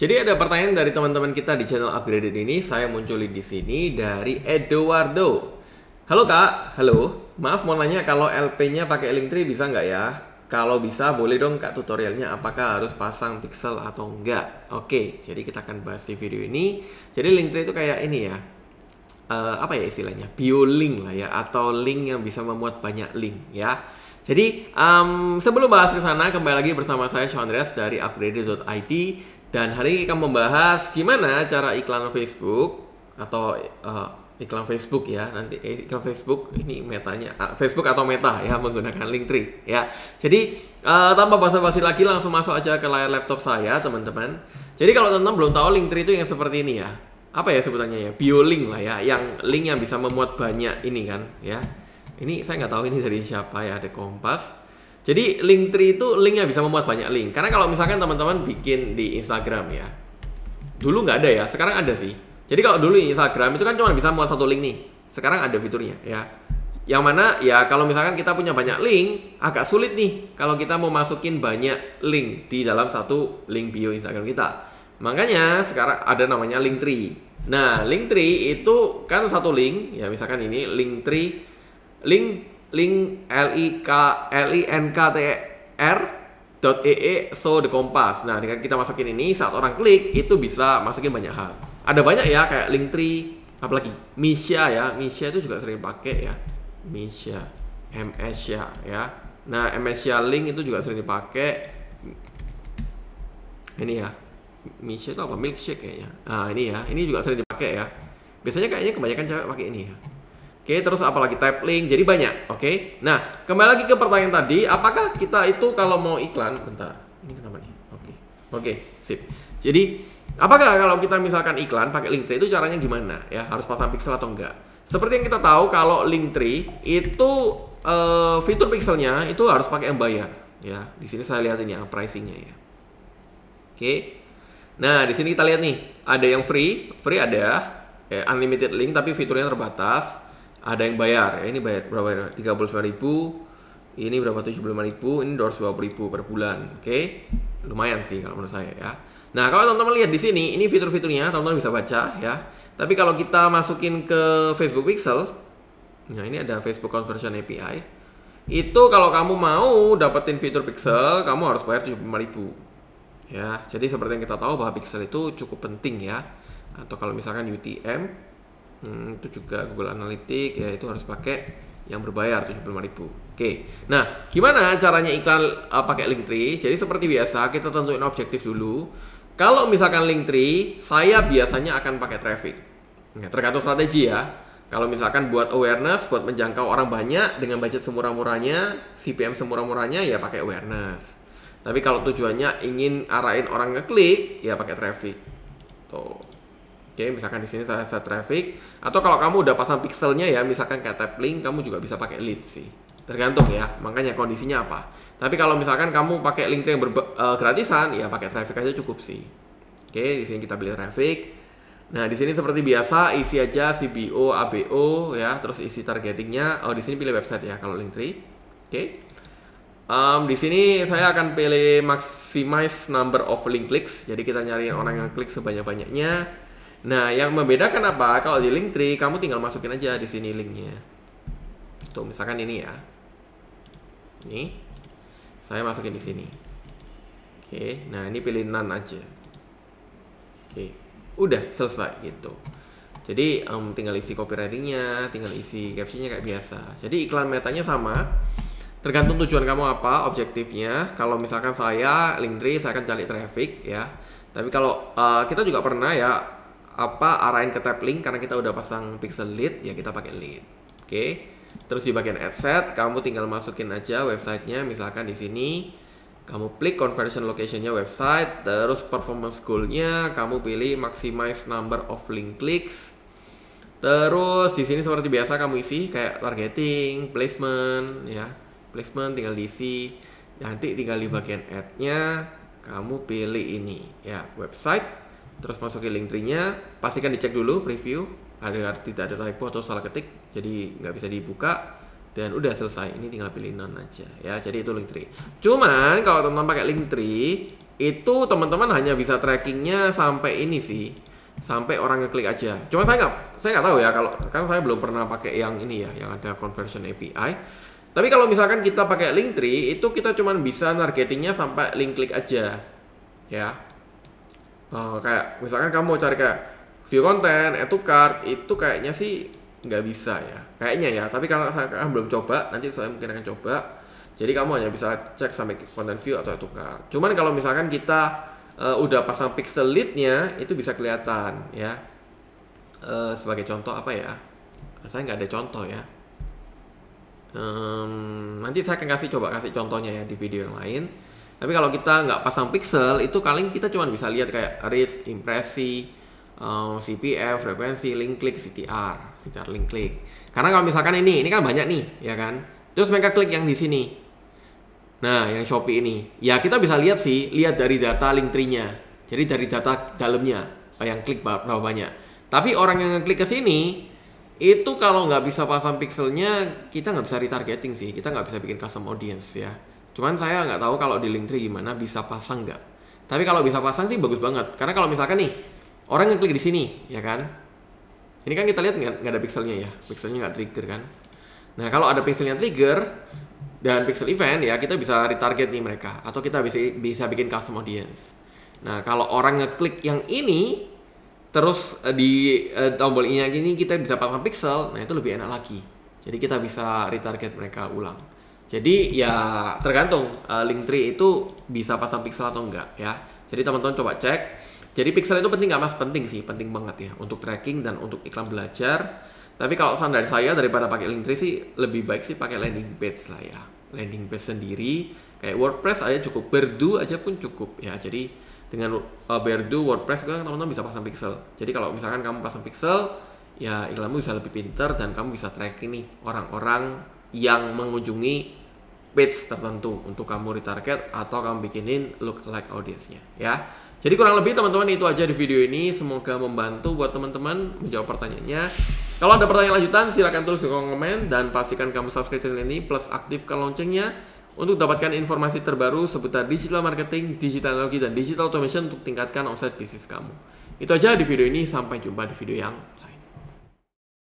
Jadi ada pertanyaan dari teman-teman kita di channel Upgraded ini, saya munculin di sini dari Eduardo. Halo kak, halo. Maaf mau nanya kalau LP-nya pakai Linktree bisa nggak ya? Kalau bisa boleh dong kak tutorialnya apakah harus pasang pixel atau enggak? Oke, jadi kita akan bahas di video ini. Jadi Linktree itu kayak ini ya, uh, apa ya istilahnya? Biolink lah ya, atau link yang bisa memuat banyak link ya. Jadi um, sebelum bahas ke sana, kembali lagi bersama saya Sean Andreas dari upgraded.id dan hari ini kita membahas gimana cara iklan Facebook atau uh, iklan Facebook ya nanti eh, iklan Facebook ini metanya uh, Facebook atau Meta ya menggunakan Linktree ya. Jadi uh, tanpa basa-basi lagi langsung masuk aja ke layar laptop saya teman-teman. Jadi kalau teman-teman belum tahu Linktree itu yang seperti ini ya. Apa ya sebutannya ya? Biolink lah ya, yang link yang bisa memuat banyak ini kan ya. Ini saya nggak tahu ini dari siapa ya, ada Kompas. Jadi link tree itu linknya bisa memuat banyak link. Karena kalau misalkan teman-teman bikin di Instagram ya, dulu nggak ada ya, sekarang ada sih. Jadi kalau dulu Instagram itu kan cuma bisa muat satu link nih. Sekarang ada fiturnya ya. Yang mana ya kalau misalkan kita punya banyak link, agak sulit nih kalau kita mau masukin banyak link di dalam satu link bio Instagram kita. Makanya sekarang ada namanya link tree. Nah, link tree itu kan satu link, ya misalkan ini link tree, link link l i k l i n k t r dot .ee e, so the kompas. Nah, dengan kita masukin ini saat orang klik itu bisa masukin banyak hal. Ada banyak ya kayak link tree, apalagi Misha ya. Misha itu juga sering pakai ya. Misha, MS ya ya. Nah, MS ya link itu juga sering dipakai. Ini ya. Misha itu apa? Milkshake kayaknya. Nah, ini ya. Ini juga sering dipakai ya. Biasanya kayaknya kebanyakan cewek pakai ini ya. Oke, terus apalagi type link, jadi banyak. Oke, nah kembali lagi ke pertanyaan tadi, apakah kita itu kalau mau iklan, bentar, ini kenapa nih? Oke, oke, sip. Jadi, apakah kalau kita misalkan iklan pakai link tree itu caranya gimana? Ya, harus pasang pixel atau enggak? Seperti yang kita tahu, kalau link tree itu uh, fitur pixelnya itu harus pakai yang bayar. Ya, di sini saya lihat ini yang pricingnya ya. Oke, nah di sini kita lihat nih, ada yang free, free ada, ya, unlimited link tapi fiturnya terbatas ada yang bayar. Ya ini bayar berapa ya? 35 ribu. Ini berapa? 75 ribu. Ini 220 ribu per bulan. Oke? Okay? lumayan sih kalau menurut saya ya. Nah kalau teman-teman lihat di sini ini fitur-fiturnya teman-teman bisa baca ya. Tapi kalau kita masukin ke Facebook Pixel nah ini ada Facebook Conversion API itu kalau kamu mau dapetin fitur Pixel kamu harus bayar 75 ribu. Ya jadi seperti yang kita tahu bahwa Pixel itu cukup penting ya. Atau kalau misalkan UTM hmm, itu juga Google Analytics ya itu harus pakai yang berbayar 75.000. Oke. Nah, gimana caranya iklan uh, pakai Linktree? Jadi seperti biasa kita tentuin objektif dulu. Kalau misalkan Linktree, saya biasanya akan pakai traffic. Ya, tergantung strategi ya. Kalau misalkan buat awareness, buat menjangkau orang banyak dengan budget semurah-murahnya, CPM semurah-murahnya ya pakai awareness. Tapi kalau tujuannya ingin arahin orang ngeklik, ya pakai traffic. Tuh. Oke, misalkan di sini saya set traffic atau kalau kamu udah pasang pixelnya ya, misalkan kayak tap link, kamu juga bisa pakai lead sih. Tergantung ya, makanya kondisinya apa. Tapi kalau misalkan kamu pakai link yang uh, gratisan, ya pakai traffic aja cukup sih. Oke, di sini kita pilih traffic. Nah, di sini seperti biasa isi aja CBO, ABO ya, terus isi targetingnya. Oh, di sini pilih website ya kalau Linktree. Oke. Um, di sini saya akan pilih maximize number of link clicks. Jadi kita nyariin orang yang klik sebanyak-banyaknya. Nah, yang membedakan apa? Kalau di Linktree, kamu tinggal masukin aja di sini linknya. Tuh, misalkan ini ya. Ini, saya masukin di sini. Oke, nah ini pilih none aja. Oke, udah selesai gitu. Jadi um, tinggal isi copywritingnya, tinggal isi captionnya kayak biasa. Jadi iklan metanya sama. Tergantung tujuan kamu apa, objektifnya. Kalau misalkan saya Linktree, saya akan cari traffic ya. Tapi kalau uh, kita juga pernah ya apa arahin ke tab link karena kita udah pasang pixel lead ya kita pakai lead. Oke? Okay. terus di bagian ad set kamu tinggal masukin aja websitenya misalkan di sini. Kamu klik conversion locationnya website terus performance goalnya kamu pilih maximize number of link clicks. Terus di sini seperti biasa kamu isi kayak targeting placement ya. Placement tinggal diisi. Nanti tinggal di bagian ad-nya kamu pilih ini ya website terus masukin link tree-nya pastikan dicek dulu preview ada tidak ada typo atau salah ketik jadi nggak bisa dibuka dan udah selesai ini tinggal pilih none aja ya jadi itu link tree cuman kalau teman-teman pakai link tree itu teman-teman hanya bisa trackingnya sampai ini sih sampai orang ngeklik aja. Cuma saya nggak saya nggak tahu ya kalau kan saya belum pernah pakai yang ini ya yang ada conversion API. Tapi kalau misalkan kita pakai link tree itu kita cuma bisa targetingnya sampai link klik aja ya. Uh, kayak misalkan kamu cari kayak view to cart itu kayaknya sih nggak bisa ya. Kayaknya ya. Tapi karena saya kan belum coba, nanti saya mungkin akan coba. Jadi kamu hanya bisa cek sampai content view atau cart. Cuman kalau misalkan kita uh, udah pasang pixel leadnya itu bisa kelihatan ya uh, sebagai contoh apa ya saya nggak ada contoh ya um, nanti saya akan kasih coba kasih contohnya ya di video yang lain tapi kalau kita nggak pasang pixel itu paling kita cuma bisa lihat kayak reach impresi um, eh, CPF frekuensi link click CTR CTR link click karena kalau misalkan ini ini kan banyak nih ya kan terus mereka klik yang di sini Nah, yang Shopee ini, ya kita bisa lihat sih, lihat dari data link tree-nya. Jadi dari data dalamnya, yang klik berapa banyak. Tapi orang yang klik ke sini, itu kalau nggak bisa pasang pixelnya, kita nggak bisa retargeting sih. Kita nggak bisa bikin custom audience ya. Cuman saya nggak tahu kalau di link tree gimana, bisa pasang nggak. Tapi kalau bisa pasang sih bagus banget. Karena kalau misalkan nih, orang yang klik di sini, ya kan? Ini kan kita lihat nggak ada pixelnya ya, pixelnya nggak trigger kan. Nah kalau ada pixelnya trigger, dan pixel event ya kita bisa retarget nih mereka atau kita bisa bisa bikin custom audience. Nah, kalau orang ngeklik yang ini terus uh, di uh, tombol ini gini kita bisa pasang pixel, nah itu lebih enak lagi. Jadi kita bisa retarget mereka ulang. Jadi ya tergantung uh, link tree itu bisa pasang pixel atau enggak ya. Jadi teman-teman coba cek. Jadi pixel itu penting nggak mas? Penting sih, penting banget ya untuk tracking dan untuk iklan belajar tapi kalau saran dari saya daripada pakai link tree sih lebih baik sih pakai landing page lah ya. Landing page sendiri kayak WordPress aja cukup, Berdu aja pun cukup ya. Jadi dengan uh, Berdu, WordPress kan teman-teman bisa pasang pixel. Jadi kalau misalkan kamu pasang pixel, ya iklanmu bisa lebih pinter dan kamu bisa tracking nih orang-orang yang mengunjungi page tertentu untuk kamu retarget atau kamu bikinin look like audience-nya ya. Jadi kurang lebih teman-teman itu aja di video ini. Semoga membantu buat teman-teman menjawab pertanyaannya. Kalau ada pertanyaan lanjutan silahkan tulis di kolom komen dan pastikan kamu subscribe channel ini plus aktifkan loncengnya untuk dapatkan informasi terbaru seputar digital marketing, digital teknologi, dan digital automation untuk tingkatkan omset bisnis kamu. Itu aja di video ini, sampai jumpa di video yang